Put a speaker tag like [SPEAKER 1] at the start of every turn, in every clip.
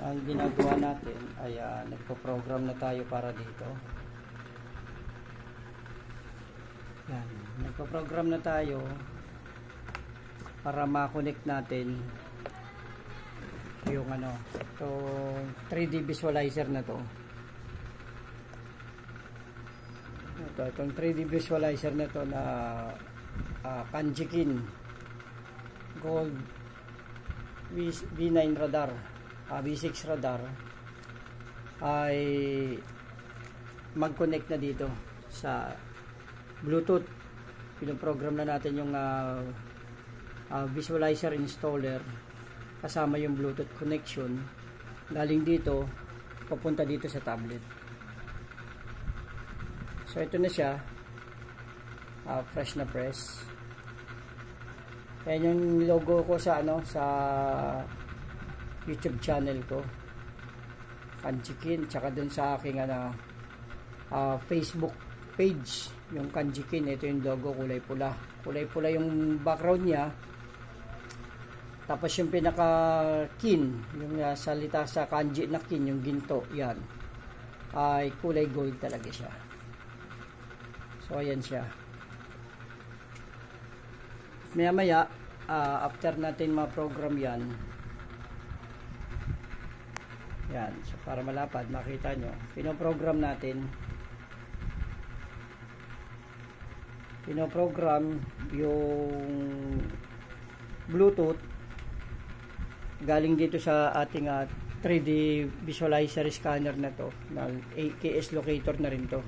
[SPEAKER 1] ang ginagawa natin ay uh, nagpo-program na tayo para dito. Yan, nagpo-program na tayo para ma-connect natin yung ano, to 3D visualizer na to. Ito, itong 3D visualizer na to na uh, Kanjikin Gold V9 radar uh, V6 radar ay mag-connect na dito sa Bluetooth. Pinoprogram na natin yung uh, uh, visualizer installer kasama yung Bluetooth connection. Galing dito papunta dito sa tablet. So ito na siya. Uh, fresh na press. Ayan yung logo ko sa ano sa YouTube channel ko. Kanjikin tsaka dun sa aking ano uh, Facebook page, yung Kanjikin, ito yung logo kulay pula. Kulay pula yung background niya. Tapos yung pinaka kin, yung uh, salita sa kanji na kin, yung ginto, yan. Ay kulay gold talaga siya. So ayan siya maya maya uh, after natin ma-program yan yan so para malapad makita nyo pinoprogram natin. Pinoprogram yung bluetooth. Galing dito sa ating uh, ah, 3D visualizer scanner na to na AKS locator na rin to.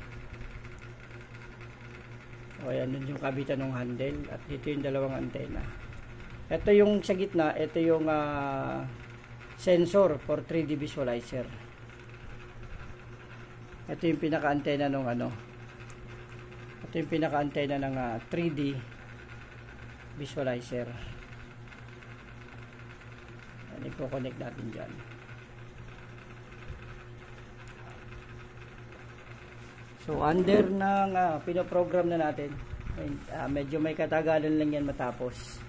[SPEAKER 1] O ayan, nun yung kabitan ng handle at dito yung dalawang antena. Ito yung sa gitna, ito yung uh, sensor for 3D visualizer. Ito yung pinaka-antena ng ano. Ito yung pinaka-antena ng uh, ah, 3D visualizer. Yan, i-connect natin dyan. So under ng uh, pinoprogram na natin. Uh, medyo may katagalan lang yan matapos.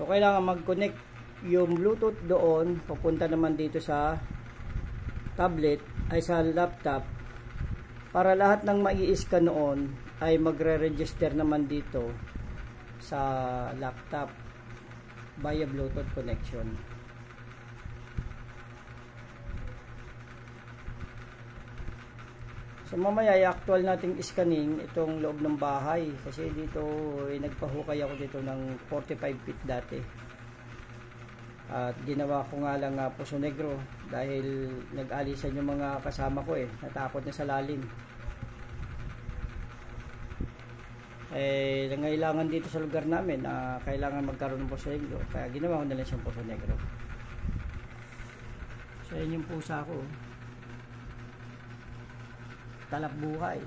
[SPEAKER 1] So kailangan mag-connect yung Bluetooth doon, papunta naman dito sa tablet ay sa laptop para lahat ng mai-scan noon ay magre-register naman dito sa laptop via Bluetooth connection. So mamaya i-actual nating scanning itong loob ng bahay kasi dito eh, nagpahukay ako dito ng 45 feet dati. At ginawa ko nga lang uh, puso negro dahil nag-alisan yung mga kasama ko eh. Natakot na sa lalim. Eh, nangailangan dito sa lugar namin na uh, kailangan magkaroon ng puso negro. Kaya ginawa ko na lang siyang puso negro. So, yun yung pusa ko. Talap buhay.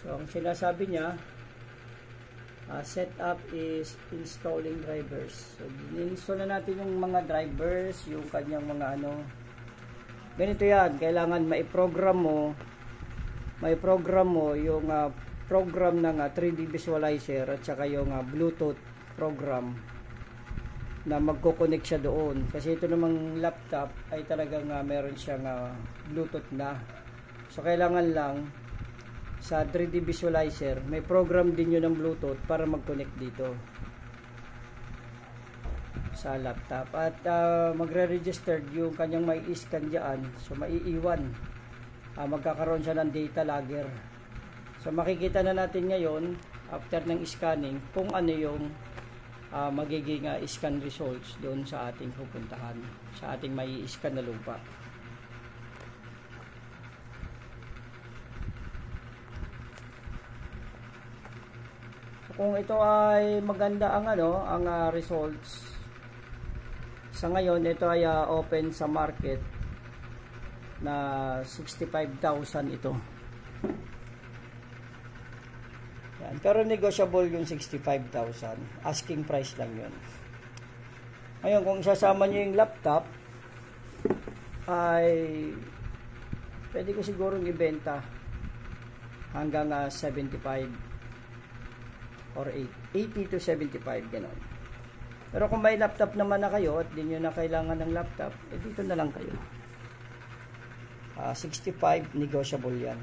[SPEAKER 1] So, ang sinasabi niya, uh, setup is installing drivers. So, in-install na natin yung mga drivers, yung kanyang mga ano. Ganito yan, kailangan mai-program mo, mai-program mo yung uh, program ng uh, 3D visualizer at saka yung uh, Bluetooth program na magko-connect siya doon. Kasi ito namang laptop ay talagang uh, meron siyang uh, Bluetooth na. So, kailangan lang sa 3D visualizer may program din yun ng bluetooth para mag connect dito sa laptop at uh, magre-register yung kanyang may scan dyan so maiiwan uh, magkakaroon siya ng data logger so makikita na natin ngayon after ng scanning kung ano yung uh, magiging uh, scan results doon sa ating pupuntahan sa ating may scan na lupa. Kung ito ay maganda ang ano ang uh, results sa ngayon ito ay uh, open sa market na 65,000 ito Yan. Pero negotiable yung 65,000. Asking price lang yun. Ngayon, kung sasama nyo yung laptop, ay pwede ko siguro ibenta hanggang ah, 75 or 8, 80 to 75 ganon. Pero kung may laptop naman na kayo at di nyo na kailangan ng laptop, eh dito na lang kayo. Ah, 65 negotiable yan.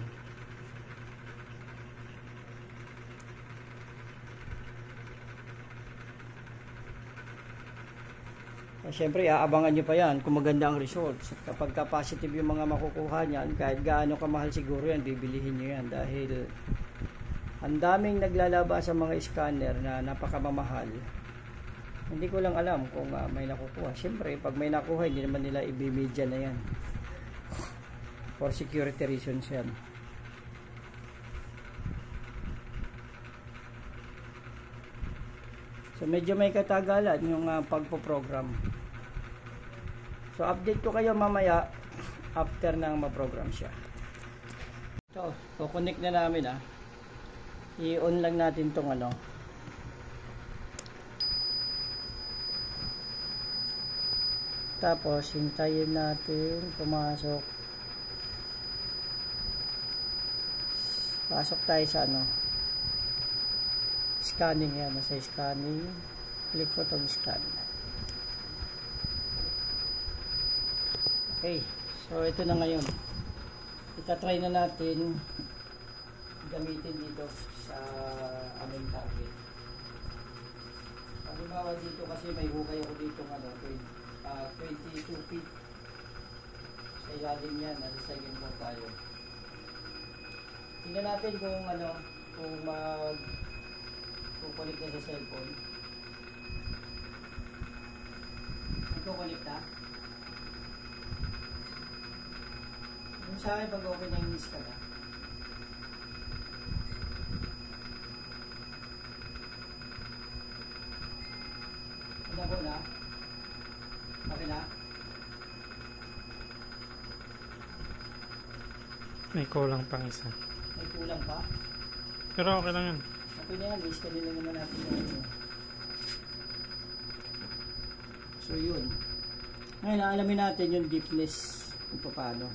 [SPEAKER 1] Siyempre, aabangan nyo pa yan kung maganda ang results. Kapag ka positive yung mga makukuha niyan, kahit gaano kamahal siguro yan, bibilihin nyo yan. Dahil ang daming naglalaba sa mga scanner na napakamamahal. Hindi ko lang alam kung ah, may nakukuha. Siyempre, pag may nakuha, hindi naman nila ibimedya na yan. For security reasons yan. So medyo may katagalan yung uh, pagpo-program. So update ko kayo mamaya after nang ma-program siya. Ito, connect na namin ah. I-on lang natin tong ano. Tapos hintayin natin pumasok. Pasok tayo sa ano scanning yan nasa scanning. Click ko itong scan. Okay so ito na ngayon. Itatry na natin gamitin dito sa aming target. Halimbawa dito kasi may hukay ako dito ano, uh, 22 feet. Sa ilalim yan nasa second floor tayo. Tingnan natin kung ano kung mag kukunik na sa cellphone. Nagkukunik na? Yung sa akin, pag okay na yung miss ka na. Ano ko na? Okay na?
[SPEAKER 2] May kulang pang isa.
[SPEAKER 1] May kulang pa?
[SPEAKER 2] Pero okay lang yan.
[SPEAKER 1] Okay na yan, miss ka nila naman natin yung ano. So yun. Ngayon, alamin natin yung deepness kung paano.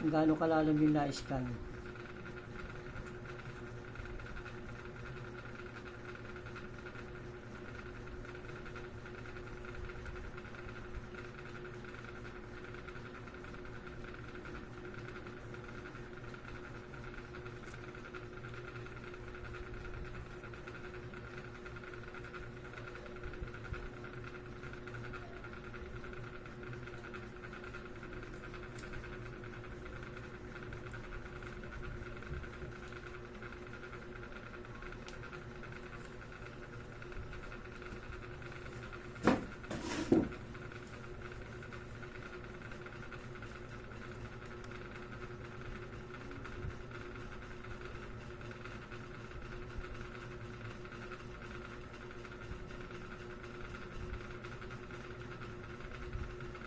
[SPEAKER 1] Kung gaano kalalim yung na-scan.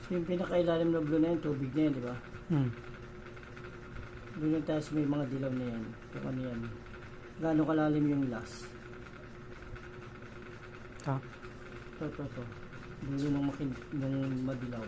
[SPEAKER 1] So yung pinakailalim na blue na yan, tubig na yan, di ba?
[SPEAKER 2] Hmm.
[SPEAKER 1] Doon yung taas may mga dilaw na yan. Kung ano yan. Gaano kalalim yung last.
[SPEAKER 2] Ta.
[SPEAKER 1] Ito, ito, ito. Dulo ng, makin ng madilaw.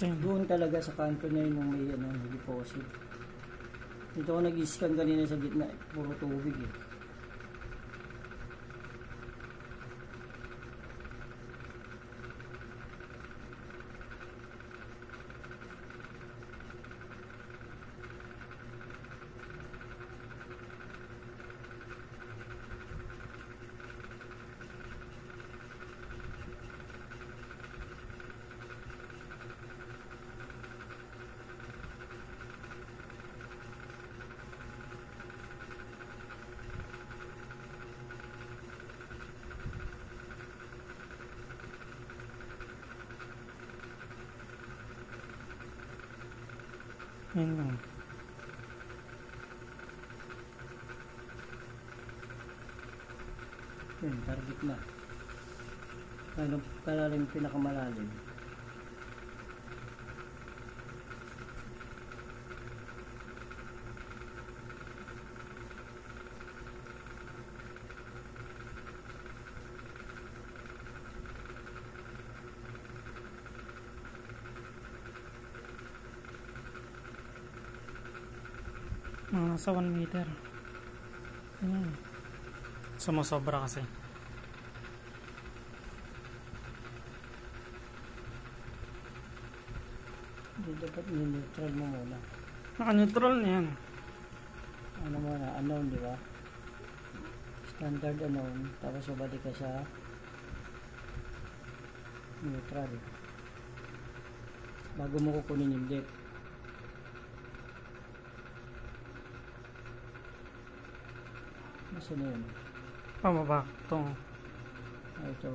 [SPEAKER 1] Doon talaga sa kanto na yun yung may ano, deposit. Dito ako nag-scan kanina sa gitna, puro tubig eh.
[SPEAKER 2] Ayun lang.
[SPEAKER 1] Yun, target na. Kalalim pinakamalalim?
[SPEAKER 2] Mga nasa 1 meter. Ayun. Sumusobra kasi.
[SPEAKER 1] Hindi dapat ni-neutral mo muna.
[SPEAKER 2] Naka-neutral na yan.
[SPEAKER 1] Ano muna, unknown, di ba? Standard unknown. Tapos babalik ka sa neutral. Bago mo kukunin yung depth. Nasaan na yun?
[SPEAKER 2] Pababa. Ito.
[SPEAKER 1] Ah, ito.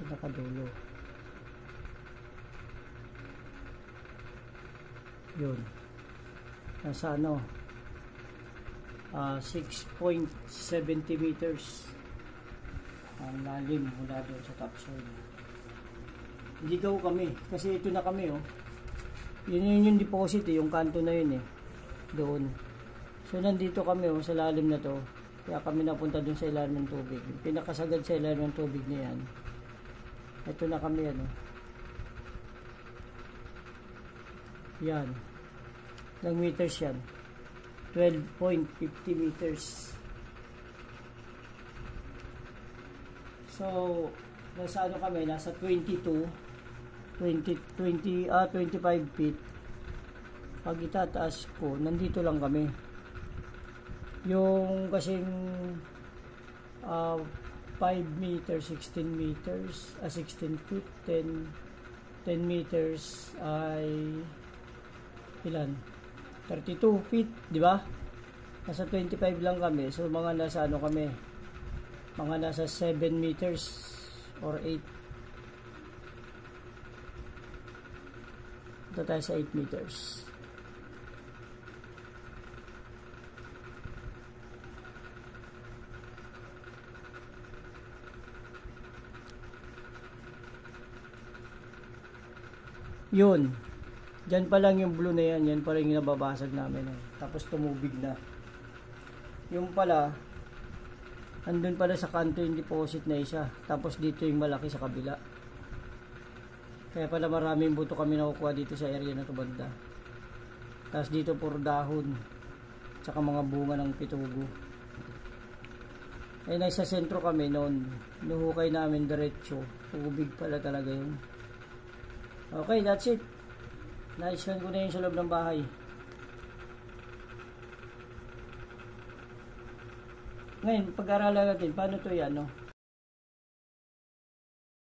[SPEAKER 1] Pinakadulo. Yun. Nasa ano? ah 6.70 meters ang lalim mula doon sa topsoil. Daw kami, kasi ito na kami oh. Yun yun yung deposit eh, yung kanto na yun eh. Doon. So nandito kami oh, sa lalim na to. Kaya kami napunta doon sa ilalim ng tubig. Pinakasagad sa ilalim ng tubig na yan. Ito na kami ano. Yan. Ilang meters yan? 12.50 meters. So, nasa ano kami, nasa 22, 20, 20, ah, 25 feet. Pag itataas ko, nandito lang kami. Yung kasing ah, 5 meters, 16 meters, ah, 16 feet, 10, 10 meters ay ilan? 32 feet, di ba? Nasa 25 lang kami. So, mga nasa ano kami? Mga nasa 7 meters or 8. Ito tayo sa 8 meters. Yun. Diyan pa lang yung blue na yan, yan pa rin yung nababasag namin. Eh. Tapos tumubig na. Yung pala, andun pala sa kanto yung deposit na isa. Tapos dito yung malaki sa kabila. Kaya pala maraming buto kami nakukuha dito sa area na to banda. Tapos dito puro dahon. Tsaka mga bunga ng pitugo. Eh nasa sentro kami noon. Nuhukay namin diretso. Tubig pala talaga yun. Okay, that's it. Na-scan ko na yun sa loob ng bahay. Ngayon, pag-aralan natin, paano to yan, no?